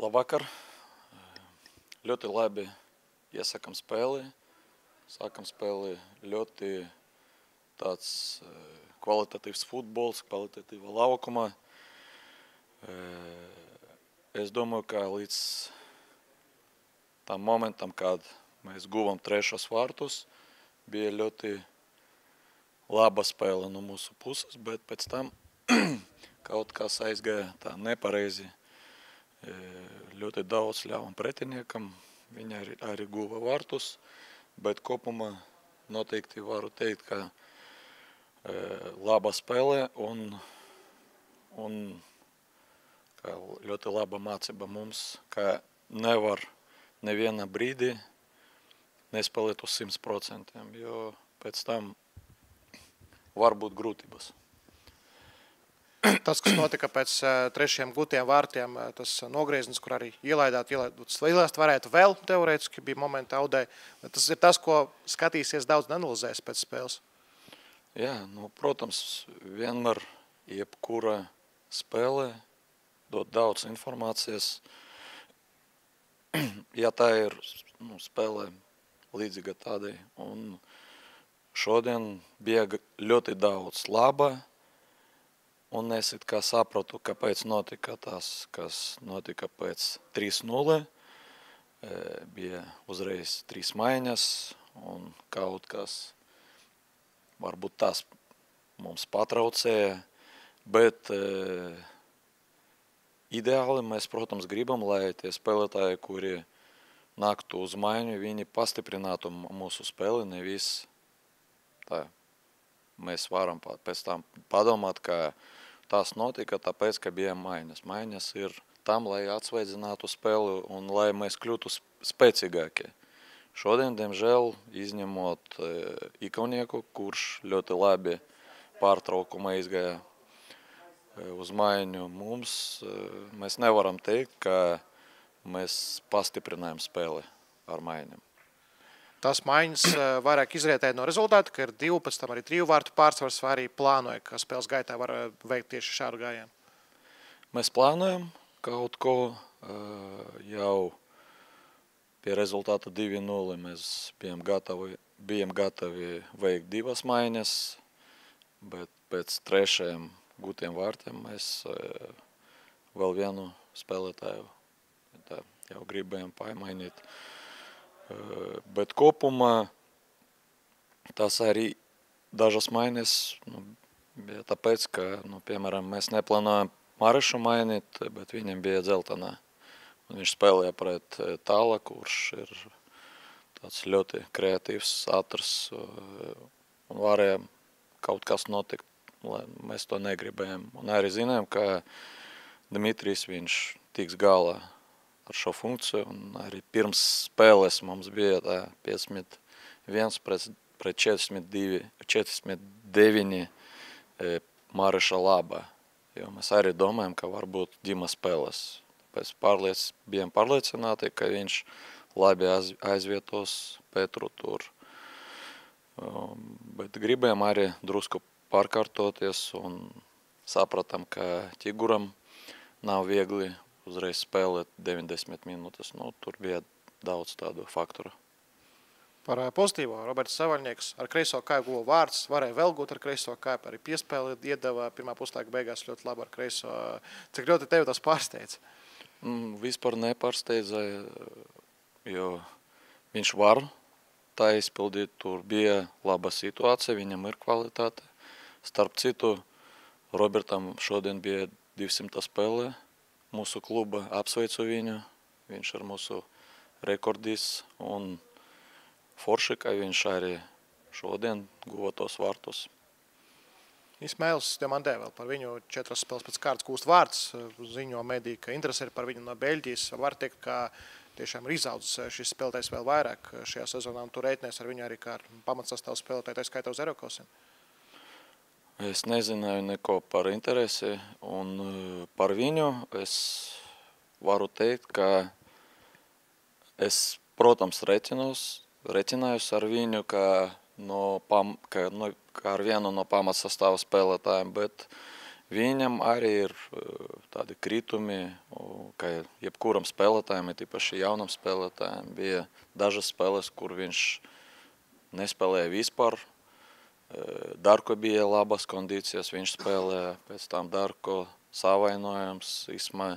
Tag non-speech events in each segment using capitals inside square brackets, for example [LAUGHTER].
Labvakar. Ļoti labi iesakām spēli. Sākam spēli ļoti tāds eh, kvalitatīvs futbols, kvalitatīva laukuma. Eh, es domāju, ka līdz tam momentam, kad mēs guvām trešos vārtus, bija ļoti laba spēle no mūsu puses, bet pēc tam [CLEARS THROAT] kaut kas aizgāja tā nepareizi. E, ļoti daudz ļāvām pretiniekam, viņi arī, arī guva vārtus, bet kopumā noteikti varu teikt, ka e, laba spēle un, un ka ļoti laba mācība mums, ka nevar nevienā brīdī nespēlēt uz 100%, jo pēc tam var būt grūtības. Tas, kas notika pēc trešajiem gūtiem vārtiem, tas nogrieziens, kur arī ielaidāt, ielaidot lielāst, varētu vēl teorētiski bija momenti audē. Tas ir tas, ko skatīsies daudz analizēs pēc spēles. Jā, nu, protams, vienmēr jebkura spēle dod daudz informācijas. [CLEARS THROAT] ja tā ir nu, spēlē līdzīga tādai. Un šodien bija ļoti daudz laba, un es it kā sapratu, kāpēc notika tas, kas notika pēc 3-0. Bija uzreiz trīs maiņas, un kaut kas varbūt tas mums patraucēja, bet e, ideāli mēs, protams, gribam, lai tie spēlētāji, kuri naktu uz maiņu, viņi pastiprinātu mūsu spēli, nevis tā. Mēs varam pēc tam padomāt, ka tas notika tāpēc, ka bija maiņas. Maiņas ir tam, lai atsveidzinātu spēli un lai mēs kļūtu spēcīgākie. Šodien, diemžēl, izņemot e, ikaunieku, kurš ļoti labi pārtraukumā izgāja e, uz maiņu, mums e, mēs nevaram teikt, ka mēs pastiprinājām spēli ar maiņām. Tās maiņas eh, vairāk izrietēja no rezultāta, ka ir 12, arī 3 vārtu pārsvars, vai arī plānoja, ka spēles gaitā var eh, veikt tieši šādu gājienu? Mēs plānojam kaut ko eh, jau pie rezultāta 2-0. Mēs bijām gatavi, bijām gatavi veikt divas maiņas, bet pēc trešajiem gūtiem vārtiem mēs vēl vienu spēlētāju tā, jau gribējām paimainīt. Bet kopumā tas arī dažas maiņas nu, bija tāpēc, ka, nu, piemēram, mēs neplānojam Marišu mainīt, bet viņam bija dzeltenā. Un viņš spēlēja pret Tāla, kurš ir tāds ļoti kreatīvs, ātrs un varēja kaut kas notikt, lai mēs to negribējām. Un arī zinām, ka Dimitrijs viņš tiks galā ar šo funkciju. Un arī pirms spēles mums bija tā 51 pret, pret 42, 49 e, Mariša labā. Jo mēs arī domājam, ka varbūt Dima spēlēs. Pēc pārliec, bijām pārliecināti, ka viņš labi aizvietos Petru tur. Um, bet gribējām arī drusku pārkārtoties un sapratām, ka Tiguram nav viegli uzreiz spēlēt 90 minūtes. Nu, tur bija daudz tādu faktoru. Par pozitīvo Roberts Savaļnieks ar kreiso kāju guva vārds, varēja vēl gūt ar kreiso kāju, arī piespēli iedeva pirmā puslaika beigās ļoti labi ar kreiso. Cik ļoti tevi tas pārsteidz? Mm, vispār nepārsteidza, jo viņš var tā izpildīt. Tur bija laba situācija, viņam ir kvalitāte. Starp citu, Robertam šodien bija 200 spēlē mūsu kluba, apsveicu viņu. Viņš ir mūsu rekordis un forši, ka viņš arī šodien guva tos vārtus. Ismēls Demandē vēl par viņu četras spēles pēc kārtas kūst vārds. Ziņo medī, ka interesi ir par viņu no Beļģijas. Var teikt, ka tiešām ir izaudzis šis spēlētājs vēl vairāk šajā sezonā. Un tur rēķinies ar viņu arī kā pamatsastāvu spēlētāju, tā skaitā uz Eirokosiem. Es nezināju neko par interesi un eh, par viņu. Es varu teikt, ka es, protams, recinos, recinājos ar viņu, ka, no, pam, ka, no, ka ar vienu no pamatsastāva spēlētājiem, bet viņam arī ir eh, tādi kritumi kā jebkuram spēlētājam, ir īpaši jaunam spēlētājam, bija dažas spēles, kur viņš nespēlēja vispār. Darko bija labas kondīcijas, viņš spēlēja, pēc tam Darko savainojums, Ismai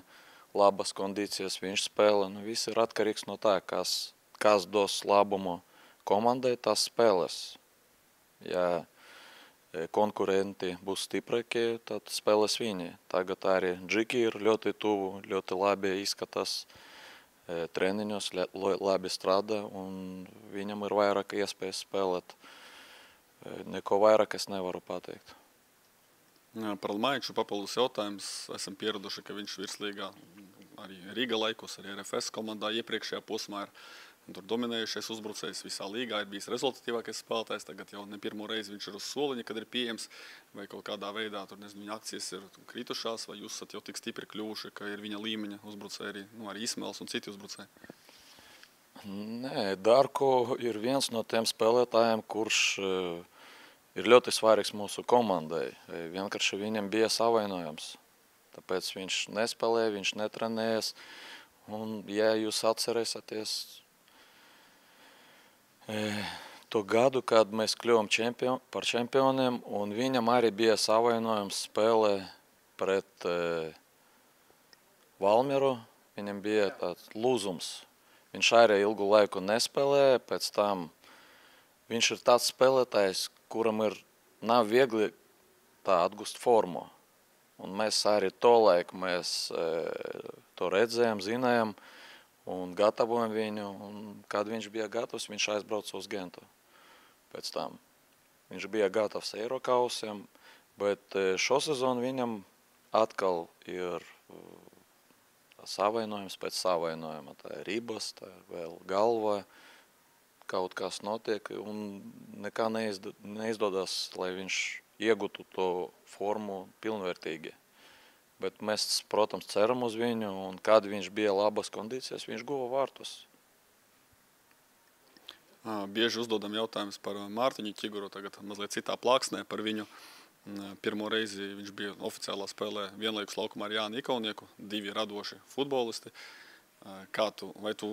labas kondīcijas, viņš spēlē. Nu, viss ir atkarīgs no tā, kas, kas dos labumu komandai, tas spēlēs. Ja konkurenti būs stiprākie, tad spēlēs viņi. Tagad arī Džiki ir ļoti tuvu, ļoti labi izskatās treniņos, labi strādā un viņam ir vairāk iespējas spēlēt. Neko vairāk es nevaru pateikt. Jā, par Maiču papildus jautājums. Esam pieraduši, ka viņš virslīgā arī Rīga laikos, arī RFS komandā iepriekšējā posmā ir tur dominējušais uzbrucējs visā līgā, ir bijis rezultatīvākais spēlētājs. Tagad jau ne pirmo reizi viņš ir uz soliņa, kad ir pieejams, vai kaut kādā veidā tur, nezinu, viņa akcijas ir kritušās, vai jūs esat jau tik stipri kļuvuši, ka ir viņa līmeņa uzbrucēji arī, nu, arī Ismēls un citi uzbrucēji. Nē, Darko ir viens no tiem spēlētājiem, kurš uh, ir ļoti svarīgs mūsu komandai. Vienkārši viņam bija savainojums. Tāpēc viņš nespēlēja, viņš netrenējas. Un, ja jūs atcerēsieties to gadu, kad mēs kļuvām čempion, par čempioniem, un viņam arī bija savainojums spēlē pret e, Valmieru. Viņam bija tāds lūzums. Viņš arī ilgu laiku nespēlēja, pēc tam viņš ir tāds spēlētājs, kuram ir nav viegli tā atgūst formu. Un mēs arī to laiku mēs e, to redzējām, zinājām un gatavojam viņu. Un, kad viņš bija gatavs, viņš aizbrauca uz Gentu. Pēc tam viņš bija gatavs Eirokausiem, bet e, šo sezonu viņam atkal ir e, savainojums pēc savainojuma. Tā ir ribas, tā ir vēl galva kaut kas notiek un nekā neizd neizdodas, lai viņš iegūtu to formu pilnvērtīgi. Bet mēs, protams, ceram uz viņu, un kad viņš bija labas kondīcijas, viņš guva vārtus. Bieži uzdodam jautājumus par Mārtiņu Čiguru, tagad mazliet citā plāksnē par viņu. Pirmo reizi viņš bija oficiālā spēlē vienlaikus laukumā ar Jānu Ikaunieko, divi radoši futbolisti. Kā tu, vai tu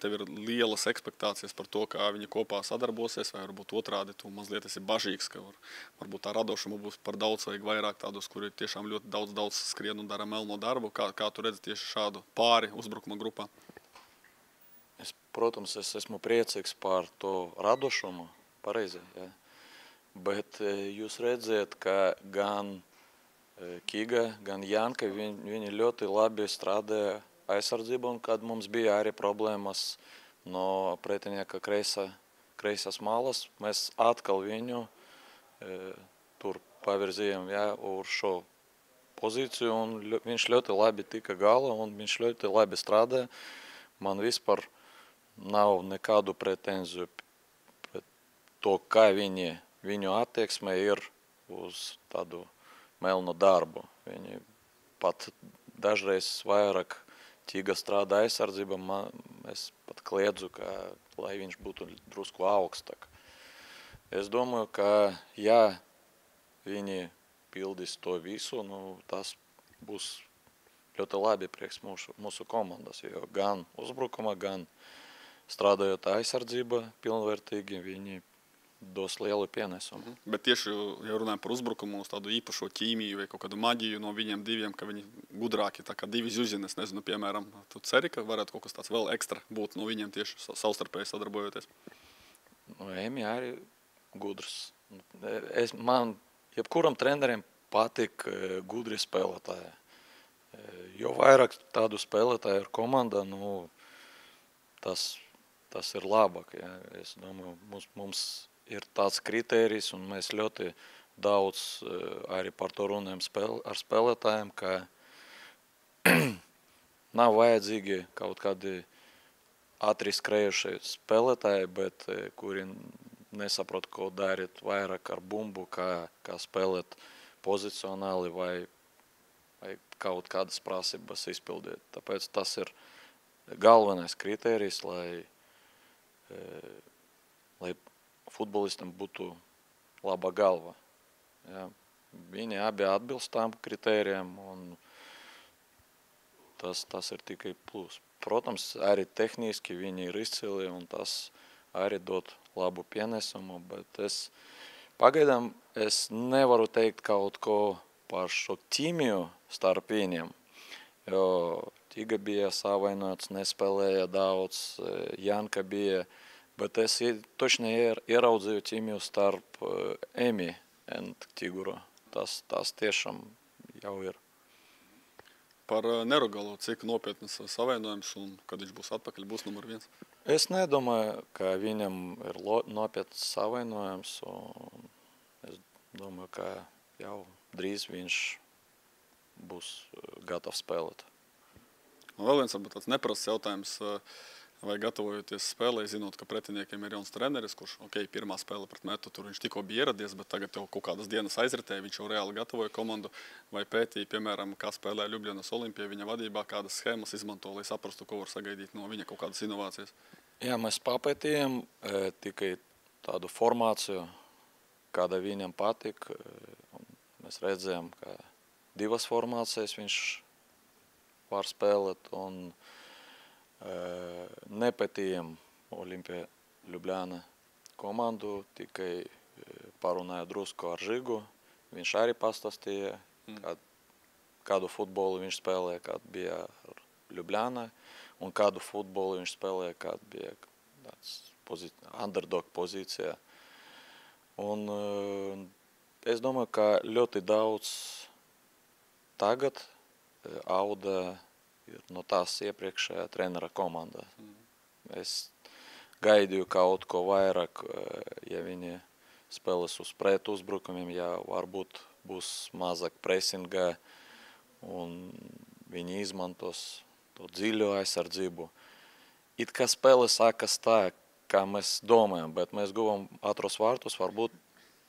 tev ir lielas expectācijas par to, kā viņi kopā sadarbosies, vai varbūt otrādi tu mazliet esi bažīgs, ka var, varbūt tā radošuma būs par daudz, vajag vairāk tādus, kuri tiešām ļoti daudz, daudz skrien un dara melno darbu. Kā, kā tu redzi tieši šādu pāri uzbrukuma grupā? Es, protams, es esmu priecīgs par to radošumu, pareizi, ja. bet jūs redziet, ka gan Kiga, gan Janka, viņi, viņi ļoti labi strādāja aizsardzību, un kad mums bija arī problēmas no pretinieka kreisa, kreisas malas, mēs atkal viņu e, tur pavirzījām ja, uz šo pozīciju, un viņš ļoti labi tika gala, un viņš ļoti labi strādāja. Man vispār nav nekādu pretenziju pret to, kā viņi, viņu attieksme ir uz tādu melnu darbu. Viņi pat dažreiz vairāk Ķīga strādā aizsardzībā, man, es pat kliedzu, ka, lai viņš būtu drusku augstāk. Es domāju, ka ja viņi pildīs to visu, nu, tas būs ļoti labi priekš mūsu, mūsu komandas, jo gan uzbrukuma, gan strādājot aizsardzība pilnvērtīgi, viņi dos lielu pienesumu. -hmm. Bet tieši, ja runājam par uzbrukumu, uz tādu īpašo ķīmiju vai kaut kādu maģiju no viņiem diviem, ka viņi gudrāki, tā kā divi zuzines, nezinu, piemēram, tu ceri, ka varētu kaut kas tāds vēl ekstra būt no viņiem tieši savstarpēji sadarbojoties? No Emi arī gudrs. Es, man, jebkuram trenerim patīk e, gudri spēlētāji. E, jo vairāk tādu spēlētāju ir komanda, nu, tas, tas ir labāk. Ja. Es domāju, mums, mums ir tāds kritērijs, un mēs ļoti daudz eh, arī par to runājam spēl, ar spēlētājiem, ka [CLEARS THROAT] nav vajadzīgi kaut kādi ātri skrējušie spēlētāji, bet eh, kuri nesaprot, ko darīt vairāk ar bumbu, kā, kā spēlēt pozicionāli vai, vai kaut kādas prasības izpildīt. Tāpēc tas ir galvenais kritērijs, lai, eh, lai futbolistam būtu laba galva. Ja. Viņi abi atbilst tām kritērijiem. Un tas, tas ir tikai plus. Protams, arī tehniski viņi ir izcili un tas arī dod labu pienesumu, bet es pagaidām es nevaru teikt kaut ko par šo ķīmiju starp viņiem, jo Tiga bija savainots, nespēlēja daudz, Janka bija, Bet es točnai ieraudzīju ķīmiju starp eh, Emi un Tiguru. Tas, tas tiešām jau ir. Par eh, Nerogalu, cik nopietnas savainojums un kad viņš būs atpakaļ, būs numur viens? Es nedomāju, ka viņam ir nopietns savainojums. Es domāju, ka jau drīz viņš būs eh, gatavs spēlēt. Vēl viens varbūt tāds neprasts jautājums. Uh, vai gatavojoties spēlē, zinot, ka pretiniekiem ir jauns treneris, kurš, ok, pirmā spēle pret metu, tur viņš tikko bija ieradies, bet tagad jau kaut kādas dienas aizritēja, viņš jau reāli gatavoja komandu, vai pētīja, piemēram, kā spēlē Ljubljanas Olimpija viņa vadībā, kādas schēmas izmanto, lai saprastu, ko var sagaidīt no viņa kaut kādas inovācijas. Jā, mēs papētījām e, tikai tādu formāciju, kāda viņam patika. E, mēs redzējām, ka divas formācijas viņš var spēlēt. Un, e, nepētījām Olimpija Ljubljana komandu, tikai parunāju drusku ar Žigu. Viņš arī pastāstīja, kad, kādu futbolu viņš spēlēja, kad bija Ljubljana, un kādu futbolu viņš spēlēja, kad bija tāds pozī underdog pozīcijā. Un es domāju, ka ļoti daudz tagad auda ir no tās iepriekšējā trenera komandā. Mm. Es gaidīju kaut ko vairāk, ja viņi spēlēs uz pret uzbrukumiem, ja varbūt būs mazāk presinga un viņi izmantos to dziļo aizsardzību. It kā spēle sākas tā, kā mēs domājam, bet mēs guvam ātros vārtus, varbūt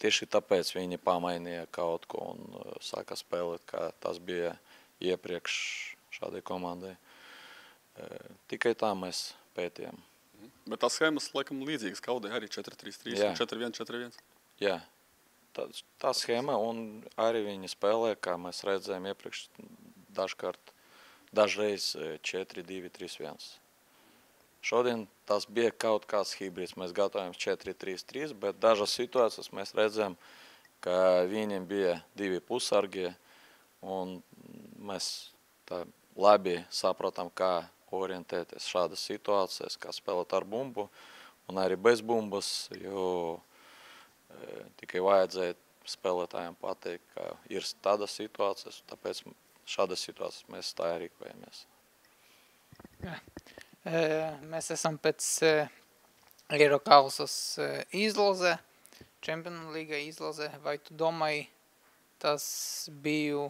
tieši tāpēc viņi pamainīja kaut ko un sāka spēlēt, kā tas bija iepriekš šādai komandai. Tikai tā mēs pētījām. Mhm. Bet tās schēmas, laikam, līdzīgas kaudē arī 4-3-3 un 4-1-4-1. Jā, tā, tā schēma un arī viņi spēlē, kā mēs redzējām iepriekš, dažkārt, dažreiz 4-2-3-1. Šodien tas bija kaut kāds hibrīds. Mēs gatavojam 4-3-3, bet dažas situācijas mēs redzam, ka viņiem bija divi pusargie un mēs tā labi saprotam, kā orientēties šādas situācijas, kā spēlēt ar bumbu un arī bez bumbas, jo e, tikai vajadzēja spēlētājiem pateikt, ka ir tādas situācijas, tāpēc šādas situācijas mēs tā arī rīkojamies. E, mēs esam pēc e, Eirokausas e, izloze, Čempionu līga izloze, vai tu domāji, tas bija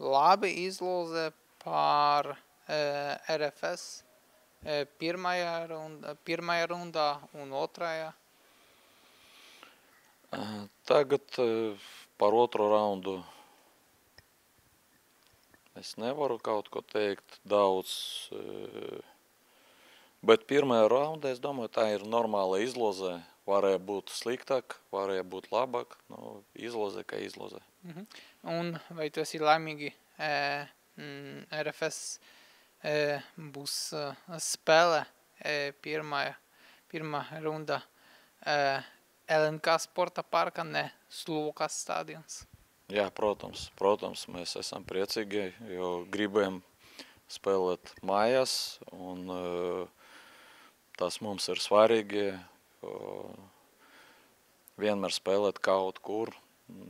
labi izloze par e, RFS e, pirmajā, runda, pirmajā rundā un otrajā? Tagad e, par otro raundu es nevaru kaut ko teikt daudz, bet pirmajā raundā es domāju, tā ir normāla izloze. Varēja būt sliktāk, varēja būt labāk, nu, izloze kā izloze. Mm -hmm. Un vai tu esi laimīgi e, mm, RFS e, būs e, spēle e, pirmā, pirmā runda e, LNK sporta parka, ne Slokas stadions. Jā, protams, protams, mēs esam priecīgi, jo gribam spēlēt mājās, un uh, tas mums ir svarīgi, vienmēr spēlēt kaut kur,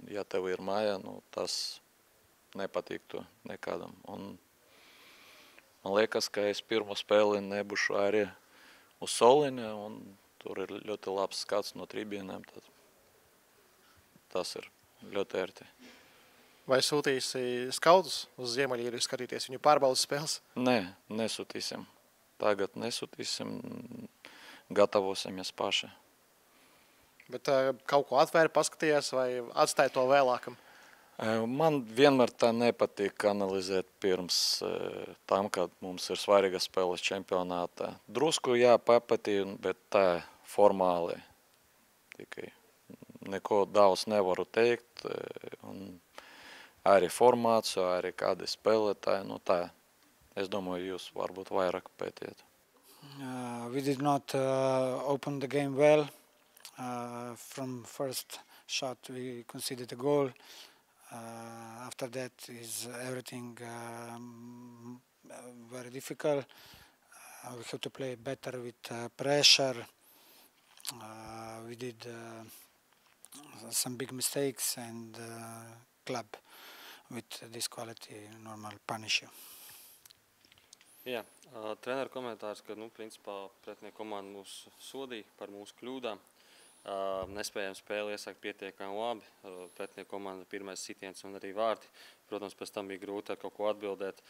ja tev ir mājā, nu, tas nepatiktu nekādam. Un man liekas, ka es pirmo spēli nebūšu arī uz soliņa, un tur ir ļoti labs skats no tribīnēm. Tad tas ir ļoti ērti. Vai sūtīsi skautus uz Ziemeļīriju skatīties viņu pārbaudas spēles? Nē, nesūtīsim. Tagad nesūtīsim, gatavosimies paši. Bet uh, kaut ko atvēri, paskatījās vai atstāja to vēlākam? Man vienmēr tā nepatīk analizēt pirms tam, kad mums ir svarīga spēles čempionātā. Drusku jā, papatīk, bet tā formāli tikai neko daudz nevaru teikt. Un arī formāciju, arī kādi spēlētāji, nu tā Es domāju, jūs varbūt vairāk pētiet. Uh, we did not uh, open the game well. Uh, from first shot, we conceded a goal. Uh, after that, is everything um, very difficult. Uh, we have to play better with uh, pressure. Uh, we did uh, some big mistakes, and uh, club with this quality normal punish you. Jā, uh, treneru komentārs, ka nu, principā pretinieku komanda mūs sodīja par mūsu kļūdām. Nespējām spēli iesākt pietiekami labi. Pretinieku komanda pirmais sitiens un arī vārti. Protams, pēc tam bija grūti ar kaut ko atbildēt.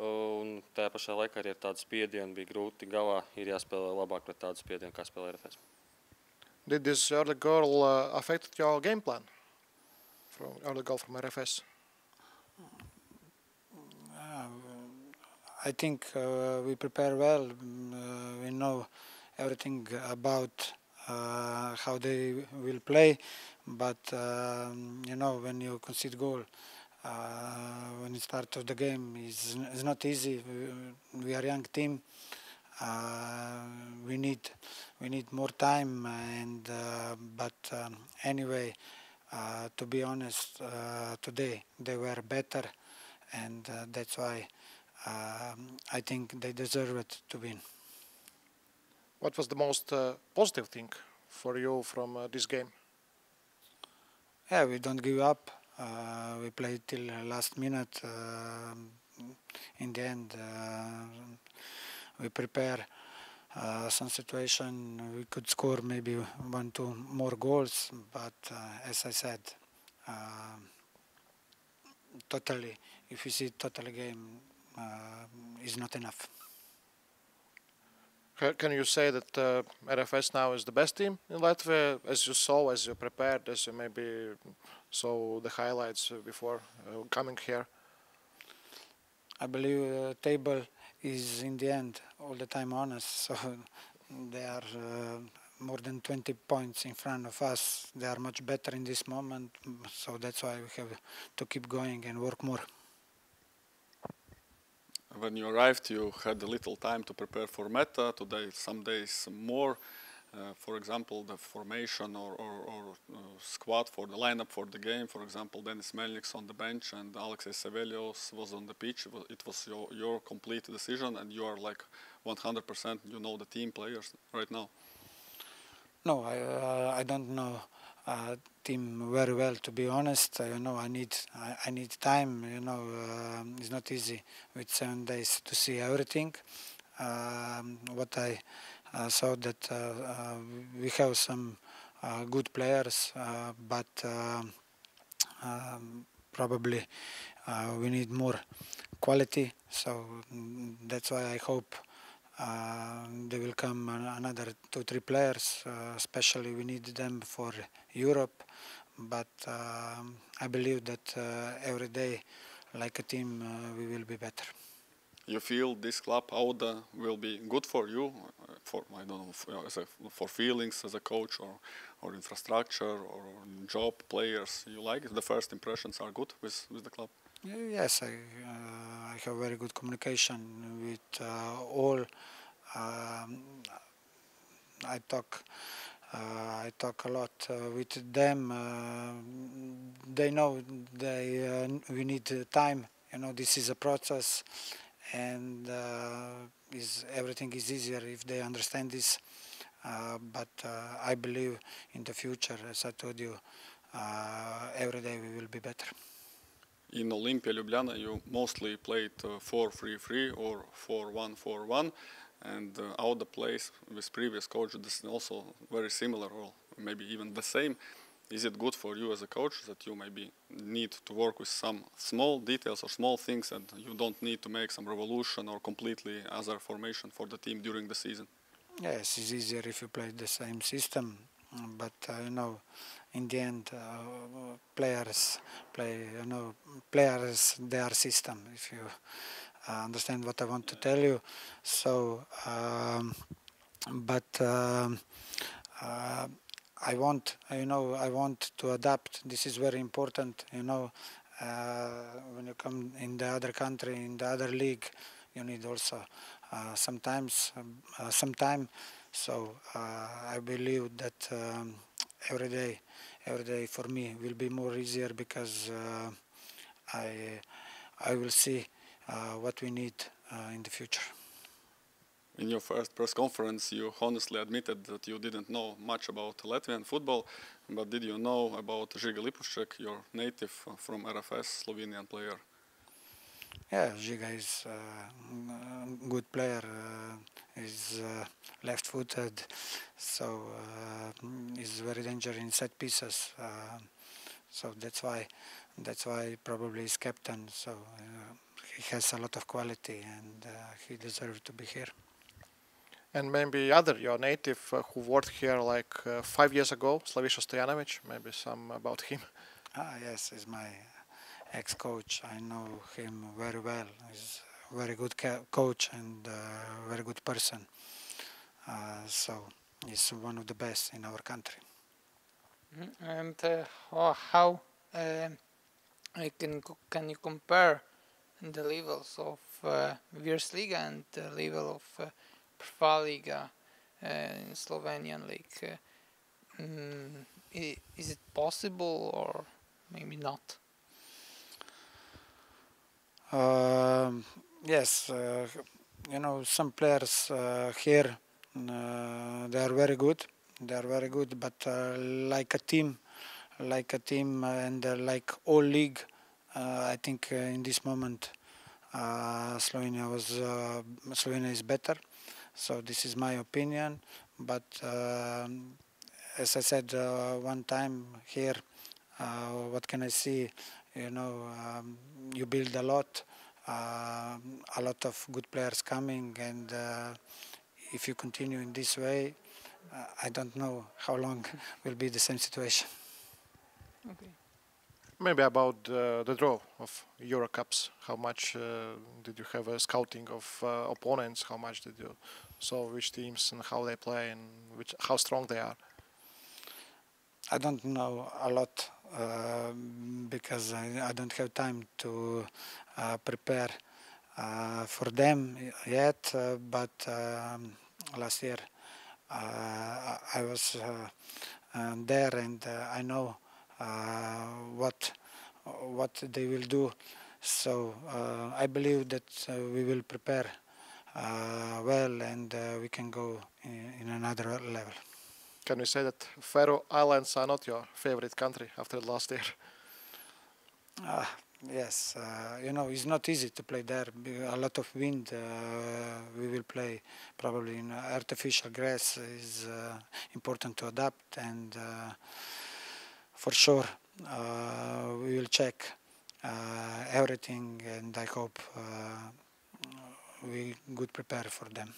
Un tajā pašā laikā arī ar tādu spiedienu bija grūti galā. Ir jāspēlē labāk pret tādu spiedienu, kā spēlē RFS. Did this early goal uh, affect your game plan? From early goal from RFS. Uh, I think uh, we prepare well. Uh, we know everything about uh, how they will play, but um, you know when you concede goal, uh, when it start of the game it's, is not easy. We, are young team. Uh, we need we need more time, and uh, but um, anyway, uh, to be honest, uh, today they were better, and uh, that's why um, I think they deserve it to win. What was the most uh, positive thing for you from uh, this game? Yeah, we don't give up. Uh, we played till last minute. Um in the end, uh, we prepare uh, some situation. We could score maybe one, two more goals, but uh, as I said, uh, totally, if you see totally game, uh, is not enough. Ca- Can you say that uh, RFS now is the best team in Latvia, as you saw, as you prepared, as you maybe saw the highlights before uh, coming here? I believe uh, table is in the end all the time honest. So [LAUGHS] they are uh, more than 20 points in front of us. They are much better in this moment. So that's why we have to keep going and work more. When you arrived, you had a little time to prepare for meta. Today, some days more. Uh, for example, the formation or, or, or uh, squad for the lineup for the game. For example, Denis Melniks on the bench and Alexei Sevelios was on the pitch. It was, it was your, your complete decision, and you are like 100%. You know the team players right now. No, I, uh, I don't know uh, team very well to be honest. Uh, you know, I need I, I need time. You know, um it's not easy with seven days to see everything. Um, what I uh, saw that uh, uh, we have some uh, good players, uh, but um probably uh, we need more quality. So mm, that's why I hope uh, there will come an- another two three players. Uh, especially we need them for Europe, but um, I believe that uh, every day, like a team, uh, we will be better. You feel this club Auda will be good for you, for I don't know, for, a, for feelings as a coach or, or infrastructure or job players. You like? The first impressions are good with, with the club. Yes, I, uh, I have very good communication with uh, all. Um, I talk, uh, I talk a lot uh, with them. Uh, they know they uh, we need time. You know, this is a process, and is everything is easier if they understand this. But I believe in the future, as I told you, every day we will be better. In Olympia Ljubljana, you mostly played uh, 4-3-3 or 4-1-4-1, and uh, the plays with previous coach. This is also very similar, or maybe even the same. Is it good for you as a coach that you maybe need to work with some small details or small things, and you don't need to make some revolution or completely other formation for the team during the season? Yes, it's easier if you play the same system, but uh, you know, in the end, uh, players play. You know, players their system. If you uh, understand what I want to tell you, so. Um, but um, uh, I want, you know, I want to adapt. This is very important. You know, uh, when you come in the other country, in the other league, you need also uh, sometimes uh, some time. So uh, I believe that um, every day, every day for me will be more easier because uh, I I will see uh, what we need uh, in the future. In your first press conference, you honestly admitted that you didn't know much about Latvian football, but did you know about Žiga Lipušček, your native from RFS, Slovenian player? Yeah, Žiga is uh, a good player. Uh, he's uh, left-footed, so uh, he's very dangerous in set pieces. Uh, so that's why, that's why probably he's captain. So uh, he has a lot of quality, and uh, he deserves to be here. And maybe other your native uh, who worked here like uh, five years ago, Slavisha Stojanovic. Maybe some about him. Ah, yes, he's my ex-coach. I know him very well. He's very good coach and uh, very good person. Uh, so he's one of the best in our country. Mhm. And uh, how um, I can can you compare the levels of uh, Virslīga and the level of uh, Prva Liga uh, in Slovenian league? Uh, mm, i- is it possible or maybe not? Um, yes, uh, you know some players uh, here uh, they are very good. They are very good, but uh, like a team, like a team, and uh, like all league, uh, I think uh, in this moment uh, Slovenia was uh, Slovenia is better. So this is my opinion. But um, as I said uh, one time here, uh, what can I see? You know, um, you build a lot, uh, a lot of good players coming, and uh, if you continue in this way, uh, I don't know how long [LAUGHS] will be the same situation. Okay. Maybe about uh, the draw of Euro Cups. How much uh, did you have a scouting of uh, opponents? How much did you saw which teams and how they play and which how strong they are? I don't know a lot uh, because I, I don't have time to uh, prepare uh, for them yet. Uh, but um, last year uh, I was uh, there and I know what what they will do. So I believe that we will prepare well and we can go in, in another level. Can we say that Faroe Islands are not your favorite country after last year? Ah, yes, uh, you know it's not easy to play there. A lot of wind. Uh, we will play probably in artificial grass. is uh, important to adapt, and uh, for sure uh, we will check uh, everything, and I hope uh, we good prepare for them.